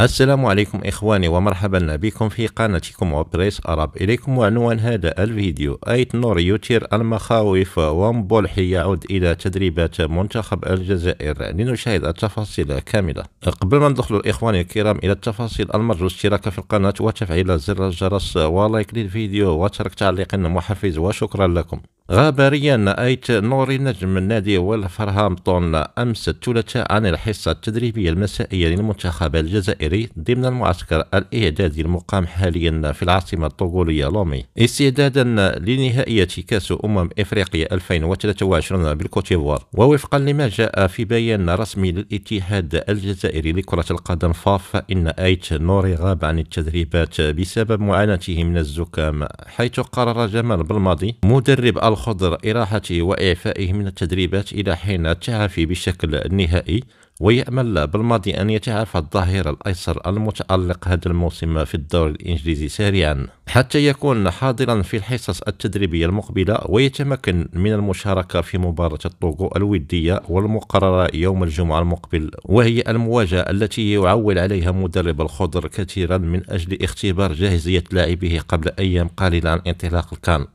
السلام عليكم إخواني ومرحبا بكم في قناتكم وبريس أراب. إليكم عنوان هذا الفيديو. أيت نور يثير المخاوف ومبولحي يعود إلى تدريبات منتخب الجزائر. لنشاهد التفاصيل كاملة. قبل ما ندخل إخواني الكرام إلى التفاصيل المرجو الاشتراك في القناة وتفعيل زر الجرس ولايك للفيديو وترك تعليق محفز وشكرا لكم. غابريا أيت نوري نجم النادي ولفرهامبتون أمس الثلاثاء عن الحصة التدريبية المسائية للمنتخب الجزائري. ضمن المعسكر الإعدادي المقام حاليا في العاصمة الطوغولية لومي. استعدادا لنهائية كأس أمم إفريقيا 2023 بالكوتيفوار ووفقا لما جاء في بيان رسمي للاتحاد الجزائري لكرة القدم فاف فإن أيت نوري غاب عن التدريبات بسبب معاناته من الزكام حيث قرر جمال بالماضي مدرب الخضر إراحته وإعفائه من التدريبات إلى حين التعافي بشكل نهائي. ويأمل بالماضي أن يتعافى الظهير الأيسر المتألق هذا الموسم في الدوري الإنجليزي سريعا حتى يكون حاضرا في الحصص التدريبية المقبلة ويتمكن من المشاركة في مباراة الطوغو الودية والمقررة يوم الجمعة المقبل وهي المواجهة التي يعول عليها مدرب الخضر كثيرا من أجل اختبار جاهزية لاعبيه قبل أيام قليلة عن انطلاق الكان.